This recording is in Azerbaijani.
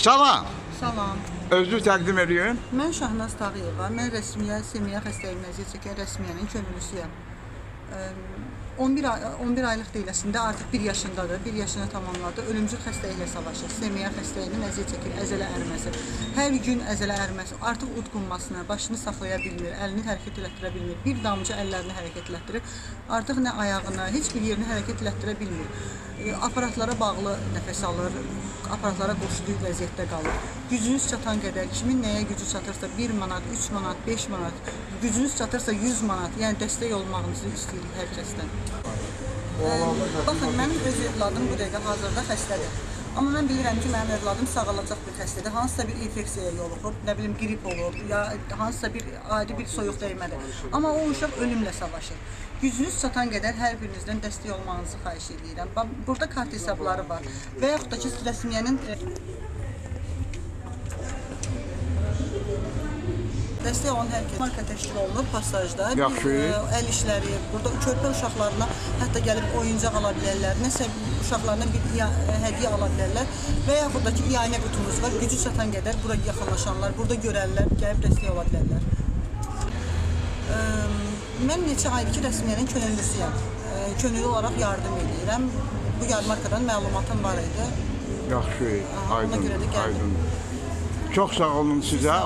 Salam. Salam. Özünü təqdim ediyin. Mən Şahnaz Tağıyeva. Mən rəsmiyə, Semiyə xəstəliyinə əziyyət çəkən rəsmiyyənin könüllüsüyəm. Əm, 11 ay, 11 aylıq deyiləsində artıq 1 yaşındadır. 1 yaşını tamamladı. Ölümcül xəstəliklə savaşır. Semiyə xəstəliyindən əziyyət çəkir. Əzələ ərməsi. Hər gün əzələ ərməsi. Artıq udqunmasını, başını saxlaya bilmir, əlini hərəkət elətdirə bilmir. Bir damcı əllərini hərəkət elətdirir. Artıq nə ayağını, heç bir yerini hərəkət elətdirə bilmir. Aparatlara bağlı nəfəs alır, aparatlara qoşulu vəziyyətdə qalır. Gücünüz çatan qədər, kimin nəyə gücü çatırsa 1 manat, 3 manat, 5 manat, gücünüz çatırsa 100 manat, yəni dəstək olmağınızı istəyirik hər kəsdən. Ə, Baxın, mənim öz övladım bu dəqiqə hazırda xəstədir. Amma mən bilirəm ki, mənim övladım sağalacaq bir xəstədir. Hansısa bir infeksiyaya yoluxub, nə bilim qrip olub, ya hansısa bir adi bir soyuq dəymədir. Amma o uşaq ölümlə savaşır. Gücünüz çatan qədər hər birinizdən dəstək olmağınızı xahiş edirəm. Burada kart hesabları var. Və yaxud da ki, rəsmiyyənin Dəstək olan hər kəs marka təşkil olunur passajda. Biz, Yaxşı. e, əl işləri, burada körpə uşaqlarına hətta gəlib oyuncaq ala bilərlər. Nəsə uşaqlarına bir iya- e, hədiyyə ala bilərlər. Və yaxud da ki, iyanə qutumuz var. Gücü çatan qədər bura yaxınlaşanlar, burada görərlər, gəlib dəstək ola bilərlər. Ə, Mən neçə aydır ki, rəsmiyyənin könüllüsüyəm. Ə, Könüllü olaraq yardım edirəm. Bu yarmarkadan məlumatım var idi. Yaxşı, aydın, aydın. Çox sağ olun sizə.